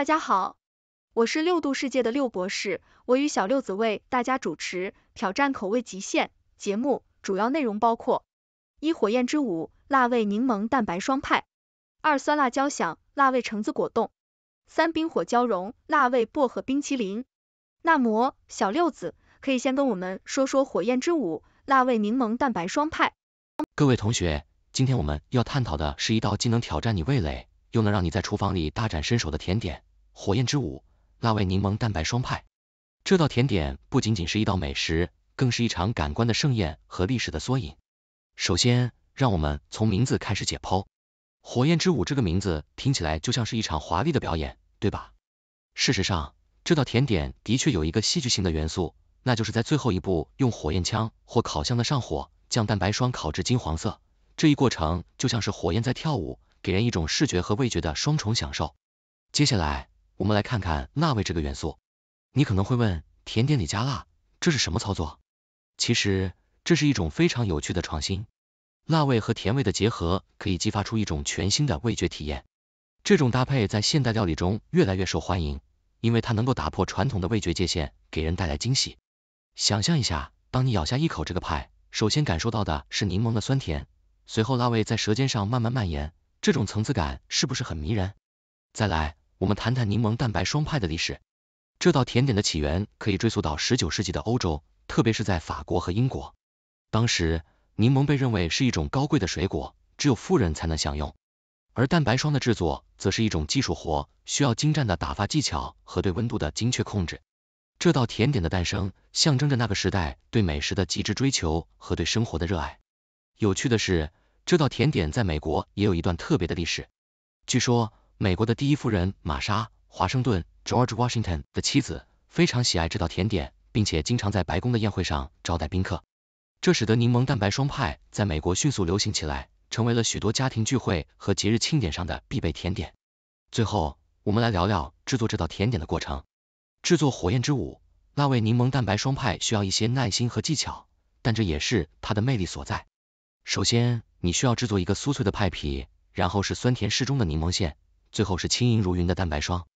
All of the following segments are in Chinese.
大家好，我是六度世界的六博士，我与小六子为大家主持挑战口味极限节目，主要内容包括一火焰之舞辣味柠檬蛋白双派，二酸辣交响辣味橙子果冻，三冰火交融辣味薄荷冰淇淋。那么小六子可以先跟我们说说火焰之舞辣味柠檬蛋白双派。各位同学，今天我们要探讨的是一道既能挑战你味蕾。又能让你在厨房里大展身手的甜点——火焰之舞辣味柠檬蛋白双派。这道甜点不仅仅是一道美食，更是一场感官的盛宴和历史的缩影。首先，让我们从名字开始解剖。火焰之舞这个名字听起来就像是一场华丽的表演，对吧？事实上，这道甜点的确有一个戏剧性的元素，那就是在最后一步用火焰枪或烤箱的上火，将蛋白霜烤至金黄色。这一过程就像是火焰在跳舞。给人一种视觉和味觉的双重享受。接下来，我们来看看辣味这个元素。你可能会问，甜点里加辣，这是什么操作？其实，这是一种非常有趣的创新。辣味和甜味的结合，可以激发出一种全新的味觉体验。这种搭配在现代料理中越来越受欢迎，因为它能够打破传统的味觉界限，给人带来惊喜。想象一下，当你咬下一口这个派，首先感受到的是柠檬的酸甜，随后辣味在舌尖上慢慢蔓延。这种层次感是不是很迷人？再来，我们谈谈柠檬蛋白双派的历史。这道甜点的起源可以追溯到十九世纪的欧洲，特别是在法国和英国。当时，柠檬被认为是一种高贵的水果，只有富人才能享用。而蛋白霜的制作则是一种技术活，需要精湛的打发技巧和对温度的精确控制。这道甜点的诞生，象征着那个时代对美食的极致追求和对生活的热爱。有趣的是。这道甜点在美国也有一段特别的历史。据说，美国的第一夫人玛莎·华盛顿 （George Washington） 的妻子非常喜爱这道甜点，并且经常在白宫的宴会上招待宾客。这使得柠檬蛋白霜派在美国迅速流行起来，成为了许多家庭聚会和节日庆典上的必备甜点。最后，我们来聊聊制作这道甜点的过程。制作火焰之舞辣味柠檬蛋白霜派需要一些耐心和技巧，但这也是它的魅力所在。首先，你需要制作一个酥脆的派皮，然后是酸甜适中的柠檬馅，最后是轻盈如云的蛋白霜。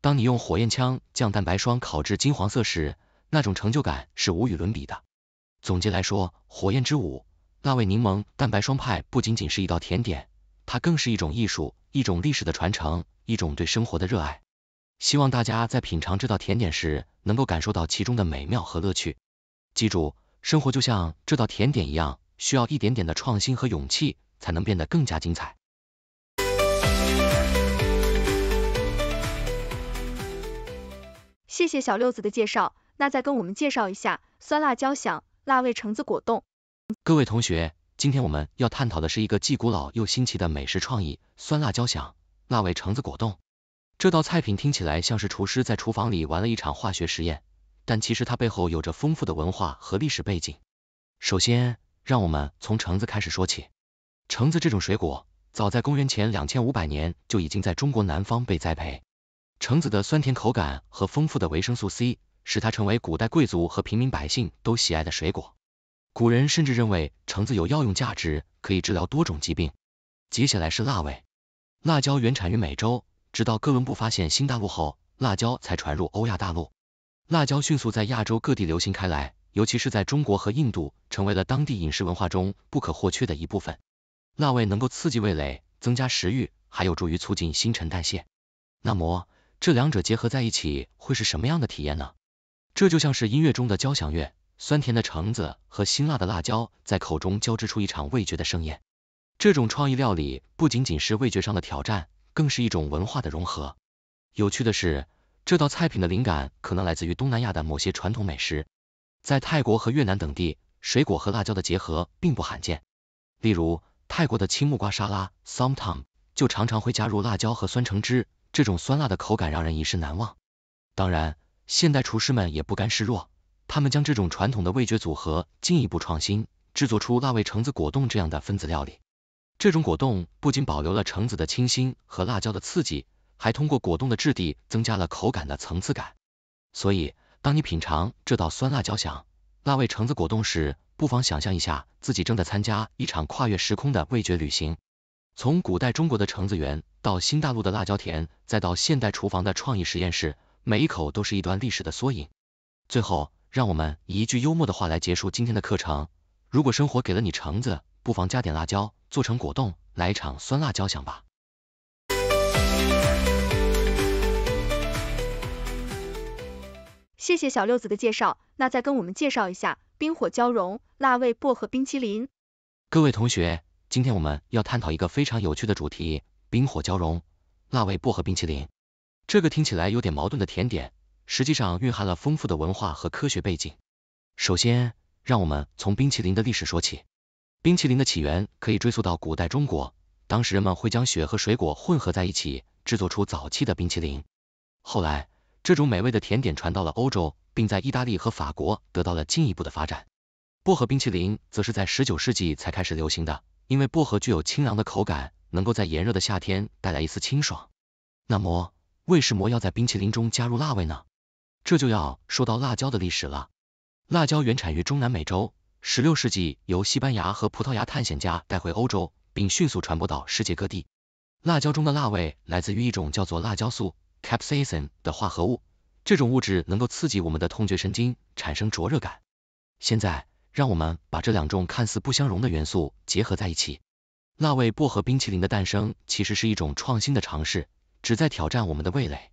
当你用火焰枪将蛋白霜烤至金黄色时，那种成就感是无与伦比的。总结来说，火焰之舞辣味柠檬蛋白霜派不仅仅是一道甜点，它更是一种艺术，一种历史的传承，一种对生活的热爱。希望大家在品尝这道甜点时，能够感受到其中的美妙和乐趣。记住，生活就像这道甜点一样。需要一点点的创新和勇气，才能变得更加精彩。谢谢小六子的介绍，那再跟我们介绍一下酸辣椒响辣味橙子果冻。各位同学，今天我们要探讨的是一个既古老又新奇的美食创意——酸辣椒响辣味橙子果冻。这道菜品听起来像是厨师在厨房里玩了一场化学实验，但其实它背后有着丰富的文化和历史背景。首先，让我们从橙子开始说起。橙子这种水果，早在公元前两千五百年就已经在中国南方被栽培。橙子的酸甜口感和丰富的维生素 C，使它成为古代贵族和平民百姓都喜爱的水果。古人甚至认为橙子有药用价值，可以治疗多种疾病。接下来是辣味。辣椒原产于美洲，直到哥伦布发现新大陆后，辣椒才传入欧亚大陆。辣椒迅速在亚洲各地流行开来。尤其是在中国和印度，成为了当地饮食文化中不可或缺的一部分。辣味能够刺激味蕾，增加食欲，还有助于促进新陈代谢。那么，这两者结合在一起会是什么样的体验呢？这就像是音乐中的交响乐，酸甜的橙子和辛辣的辣椒在口中交织出一场味觉的盛宴。这种创意料理不仅仅是味觉上的挑战，更是一种文化的融合。有趣的是，这道菜品的灵感可能来自于东南亚的某些传统美食。在泰国和越南等地，水果和辣椒的结合并不罕见。例如，泰国的青木瓜沙拉 （Somtam） 就常常会加入辣椒和酸橙汁，这种酸辣的口感让人一世难忘。当然，现代厨师们也不甘示弱，他们将这种传统的味觉组合进一步创新，制作出辣味橙子果冻这样的分子料理。这种果冻不仅保留了橙子的清新和辣椒的刺激，还通过果冻的质地增加了口感的层次感。所以，当你品尝这道酸辣交响辣味橙子果冻时，不妨想象一下自己正在参加一场跨越时空的味觉旅行。从古代中国的橙子园，到新大陆的辣椒田，再到现代厨房的创意实验室，每一口都是一段历史的缩影。最后，让我们以一句幽默的话来结束今天的课程：如果生活给了你橙子，不妨加点辣椒，做成果冻，来一场酸辣交响吧。谢谢小六子的介绍，那再跟我们介绍一下冰火交融辣味薄荷冰淇淋。各位同学。今天我们要探讨一个非常有趣的主题——冰火交融辣味薄荷冰淇淋。这个听起来有点矛盾的甜点，实际上蕴含了丰富的文化和科学背景。首先，让我们从冰淇淋的历史说起。冰淇淋的起源可以追溯到古代中国，当时人们会将雪和水果混合在一起，制作出早期的冰淇淋。后来，这种美味的甜点传到了欧洲，并在意大利和法国得到了进一步的发展。薄荷冰淇淋则是在十九世纪才开始流行的。因为薄荷具有清凉的口感，能够在炎热的夏天带来一丝清爽。那么，为什么要在冰淇淋中加入辣味呢？这就要说到辣椒的历史了。辣椒原产于中南美洲，十六世纪由西班牙和葡萄牙探险家带回欧洲，并迅速传播到世界各地。辣椒中的辣味来自于一种叫做辣椒素 （capsaicin） 的化合物，这种物质能够刺激我们的痛觉神经，产生灼热感。现在。让我们把这两种看似不相容的元素结合在一起。辣味薄荷冰淇淋的诞生其实是一种创新的尝试，旨在挑战我们的味蕾。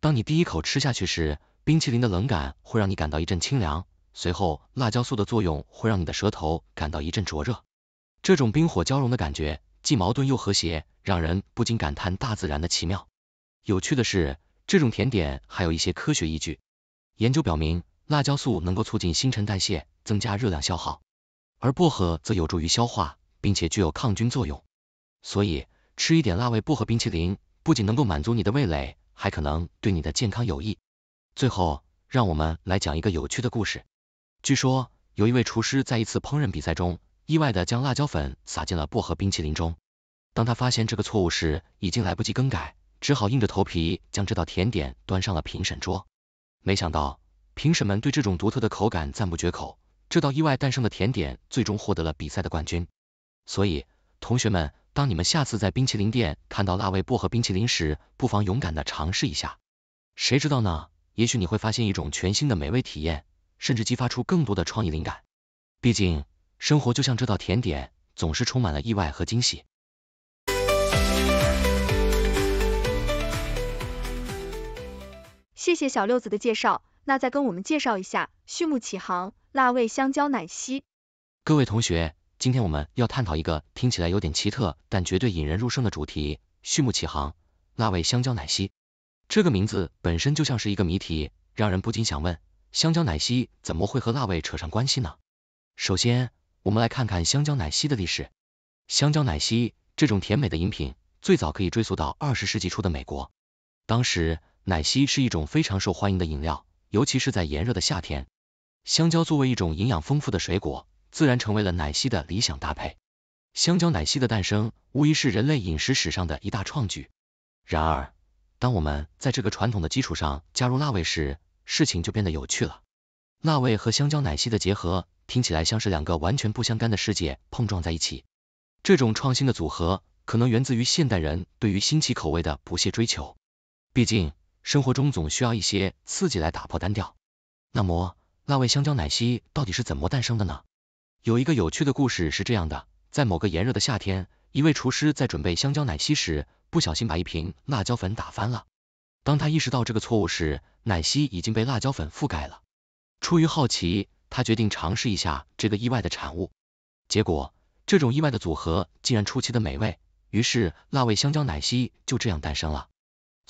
当你第一口吃下去时，冰淇淋的冷感会让你感到一阵清凉，随后辣椒素的作用会让你的舌头感到一阵灼热。这种冰火交融的感觉既矛盾又和谐，让人不禁感叹大自然的奇妙。有趣的是，这种甜点还有一些科学依据。研究表明，辣椒素能够促进新陈代谢。增加热量消耗，而薄荷则有助于消化，并且具有抗菌作用。所以吃一点辣味薄荷冰淇淋，不仅能够满足你的味蕾，还可能对你的健康有益。最后，让我们来讲一个有趣的故事。据说有一位厨师在一次烹饪比赛中，意外的将辣椒粉撒进了薄荷冰淇淋中。当他发现这个错误时，已经来不及更改，只好硬着头皮将这道甜点端上了评审桌。没想到，评审们对这种独特的口感赞不绝口。这道意外诞生的甜点最终获得了比赛的冠军。所以，同学们，当你们下次在冰淇淋店看到辣味薄荷冰淇淋时，不妨勇敢的尝试一下。谁知道呢？也许你会发现一种全新的美味体验，甚至激发出更多的创意灵感。毕竟，生活就像这道甜点，总是充满了意外和惊喜。谢谢小六子的介绍，那再跟我们介绍一下畜牧启航。辣味香蕉奶昔，各位同学，今天我们要探讨一个听起来有点奇特，但绝对引人入胜的主题——畜牧启航辣味香蕉奶昔。这个名字本身就像是一个谜题，让人不禁想问：香蕉奶昔怎么会和辣味扯上关系呢？首先，我们来看看香蕉奶昔的历史。香蕉奶昔这种甜美的饮品，最早可以追溯到二十世纪初的美国。当时，奶昔是一种非常受欢迎的饮料，尤其是在炎热的夏天。香蕉作为一种营养丰富的水果，自然成为了奶昔的理想搭配。香蕉奶昔的诞生，无疑是人类饮食史上的一大创举。然而，当我们在这个传统的基础上加入辣味时，事情就变得有趣了。辣味和香蕉奶昔的结合，听起来像是两个完全不相干的世界碰撞在一起。这种创新的组合，可能源自于现代人对于新奇口味的不懈追求。毕竟，生活中总需要一些刺激来打破单调。那么，辣味香蕉奶昔到底是怎么诞生的呢？有一个有趣的故事是这样的：在某个炎热的夏天，一位厨师在准备香蕉奶昔时，不小心把一瓶辣椒粉打翻了。当他意识到这个错误时，奶昔已经被辣椒粉覆盖了。出于好奇，他决定尝试一下这个意外的产物。结果，这种意外的组合竟然出奇的美味，于是辣味香蕉奶昔就这样诞生了。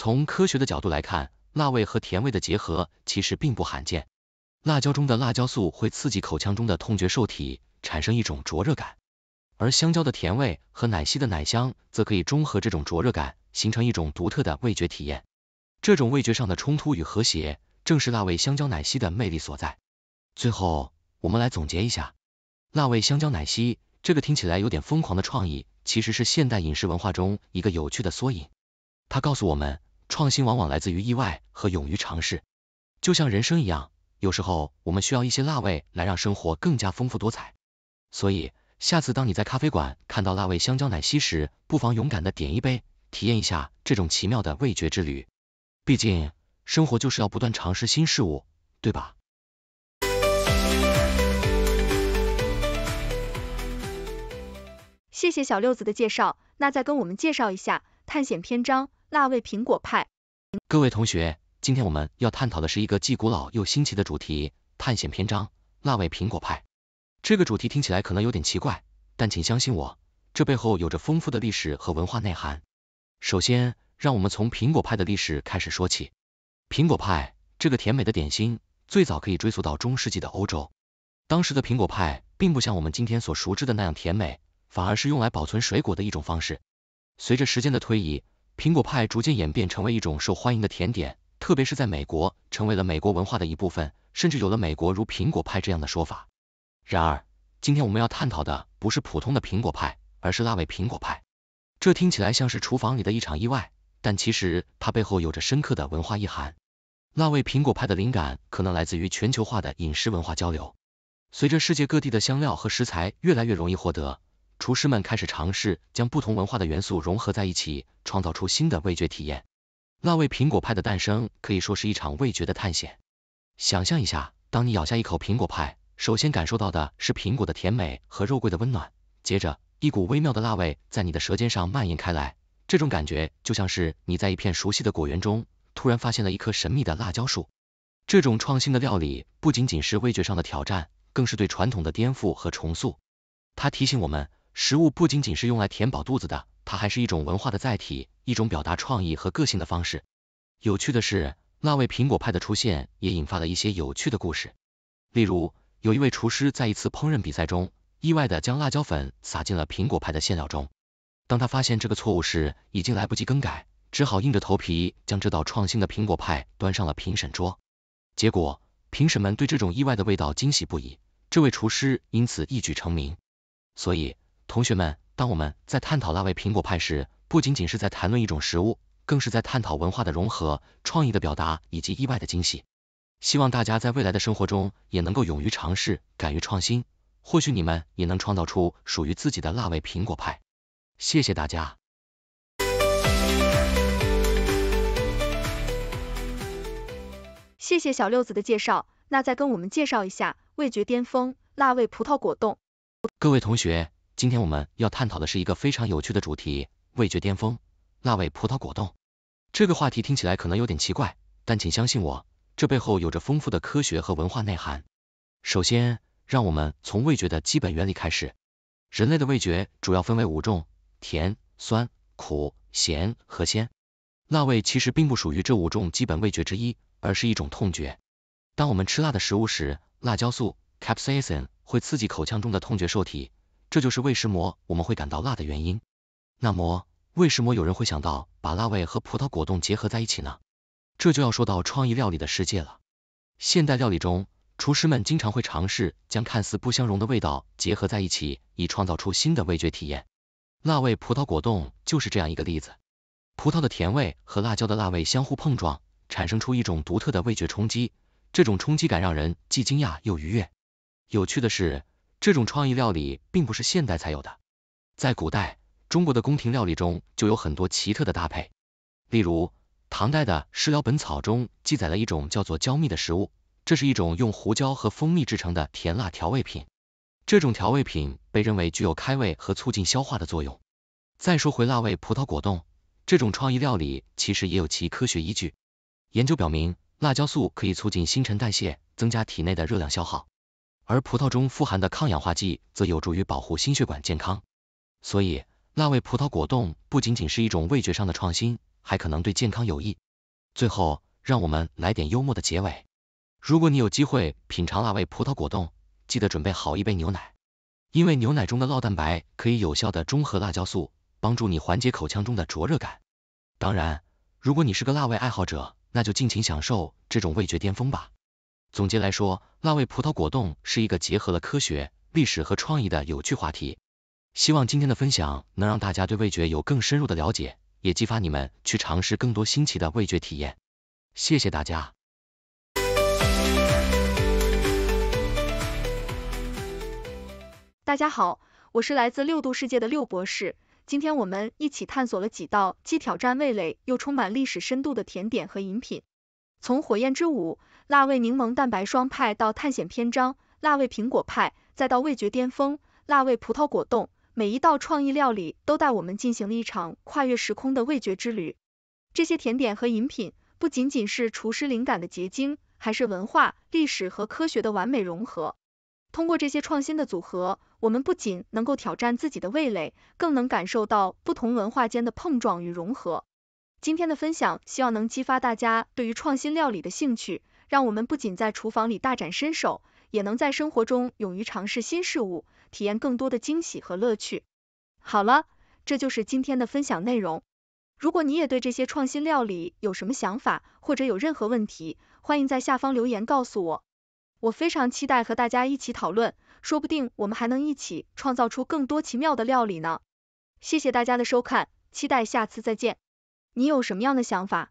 从科学的角度来看，辣味和甜味的结合其实并不罕见。辣椒中的辣椒素会刺激口腔中的痛觉受体，产生一种灼热感，而香蕉的甜味和奶昔的奶香则可以中和这种灼热感，形成一种独特的味觉体验。这种味觉上的冲突与和谐，正是辣味香蕉奶昔的魅力所在。最后，我们来总结一下，辣味香蕉奶昔这个听起来有点疯狂的创意，其实是现代饮食文化中一个有趣的缩影。它告诉我们，创新往往来自于意外和勇于尝试，就像人生一样。有时候我们需要一些辣味来让生活更加丰富多彩，所以下次当你在咖啡馆看到辣味香蕉奶昔时，不妨勇敢的点一杯，体验一下这种奇妙的味觉之旅。毕竟，生活就是要不断尝试新事物，对吧？谢谢小六子的介绍，那再跟我们介绍一下探险篇章——辣味苹果派。各位同学，今天我们要探讨的是一个既古老又新奇的主题——探险篇章——辣味苹果派。这个主题听起来可能有点奇怪，但请相信我，这背后有着丰富的历史和文化内涵。首先，让我们从苹果派的历史开始说起。苹果派这个甜美的点心，最早可以追溯到中世纪的欧洲。当时的苹果派并不像我们今天所熟知的那样甜美，反而是用来保存水果的一种方式。随着时间的推移，苹果派逐渐演变成为一种受欢迎的甜点，特别是在美国，成为了美国文化的一部分，甚至有了美国如苹果派这样的说法。然而，今天我们要探讨的不是普通的苹果派，而是辣味苹果派。这听起来像是厨房里的一场意外，但其实它背后有着深刻的文化意涵。辣味苹果派的灵感可能来自于全球化的饮食文化交流。随着世界各地的香料和食材越来越容易获得，厨师们开始尝试将不同文化的元素融合在一起，创造出新的味觉体验。辣味苹果派的诞生可以说是一场味觉的探险。想象一下，当你咬下一口苹果派。首先感受到的是苹果的甜美和肉桂的温暖，接着一股微妙的辣味在你的舌尖上蔓延开来，这种感觉就像是你在一片熟悉的果园中突然发现了一棵神秘的辣椒树。这种创新的料理不仅仅是味觉上的挑战，更是对传统的颠覆和重塑。它提醒我们，食物不仅仅是用来填饱肚子的，它还是一种文化的载体，一种表达创意和个性的方式。有趣的是，辣味苹果派的出现也引发了一些有趣的故事，例如。有一位厨师在一次烹饪比赛中，意外的将辣椒粉撒进了苹果派的馅料中。当他发现这个错误时，已经来不及更改，只好硬着头皮将这道创新的苹果派端上了评审桌。结果，评审们对这种意外的味道惊喜不已，这位厨师因此一举成名。所以，同学们，当我们在探讨辣味苹果派时，不仅仅是在谈论一种食物，更是在探讨文化的融合、创意的表达以及意外的惊喜。希望大家在未来的生活中也能够勇于尝试，敢于创新，或许你们也能创造出属于自己的辣味苹果派。谢谢大家。谢谢小六子的介绍，那再跟我们介绍一下味觉巅峰——辣味葡萄果冻。各位同学，今天我们要探讨的是一个非常有趣的主题——味觉巅峰——辣味葡萄果冻。这个话题听起来可能有点奇怪，但请相信我。这背后有着丰富的科学和文化内涵。首先，让我们从味觉的基本原理开始。人类的味觉主要分为五种：甜、酸、苦、咸和鲜。辣味其实并不属于这五种基本味觉之一，而是一种痛觉。当我们吃辣的食物时，辣椒素 capsaicin 会刺激口腔中的痛觉受体，这就是为什么我们会感到辣的原因。那么，为什么有人会想到把辣味和葡萄果冻结合在一起呢？这就要说到创意料理的世界了。现代料理中，厨师们经常会尝试将看似不相容的味道结合在一起，以创造出新的味觉体验。辣味葡萄果冻就是这样一个例子。葡萄的甜味和辣椒的辣味相互碰撞，产生出一种独特的味觉冲击。这种冲击感让人既惊讶又愉悦。有趣的是，这种创意料理并不是现代才有的，在古代，中国的宫廷料理中就有很多奇特的搭配，例如。唐代的《食疗本草》中记载了一种叫做焦蜜的食物，这是一种用胡椒和蜂蜜制成的甜辣调味品。这种调味品被认为具有开胃和促进消化的作用。再说回辣味葡萄果冻，这种创意料理其实也有其科学依据。研究表明，辣椒素可以促进新陈代谢，增加体内的热量消耗，而葡萄中富含的抗氧化剂则有助于保护心血管健康。所以，辣味葡萄果冻不仅仅是一种味觉上的创新。还可能对健康有益。最后，让我们来点幽默的结尾。如果你有机会品尝辣味葡萄果冻，记得准备好一杯牛奶，因为牛奶中的酪蛋白可以有效的中和辣椒素，帮助你缓解口腔中的灼热感。当然，如果你是个辣味爱好者，那就尽情享受这种味觉巅峰吧。总结来说，辣味葡萄果冻是一个结合了科学、历史和创意的有趣话题。希望今天的分享能让大家对味觉有更深入的了解。也激发你们去尝试更多新奇的味觉体验。谢谢大家。大家好，我是来自六度世界的六博士。今天我们一起探索了几道既挑战味蕾又充满历史深度的甜点和饮品。从火焰之舞辣味柠檬蛋白霜派到探险篇章辣味苹果派，再到味觉巅峰辣味葡萄果冻，每一道创意料理都带我们进行了一场跨越时空的味觉之旅。这些甜点和饮品不仅仅是厨师灵感的结晶，还是文化、历史和科学的完美融合。通过这些创新的组合，我们不仅能够挑战自己的味蕾，更能感受到不同文化间的碰撞与融合。今天的分享希望能激发大家对于创新料理的兴趣，让我们不仅在厨房里大展身手，也能在生活中勇于尝试新事物，体验更多的惊喜和乐趣。好了，这就是今天的分享内容。如果你也对这些创新料理有什么想法，或者有任何问题，欢迎在下方留言告诉我。我非常期待和大家一起讨论，说不定我们还能一起创造出更多奇妙的料理呢。谢谢大家的收看，期待下次再见。你有什么样的想法？